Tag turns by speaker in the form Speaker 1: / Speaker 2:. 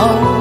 Speaker 1: Oh.